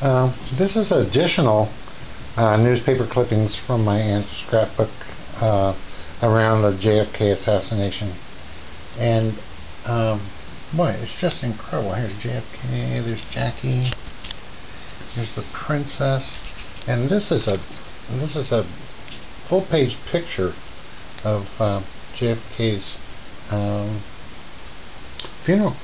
Uh, this is additional uh, newspaper clippings from my aunt's scrapbook uh, around the JFK assassination. And, um, boy, it's just incredible. Here's JFK, there's Jackie, here's the princess, and this is a this is a full page picture of uh, JFK's um, funeral.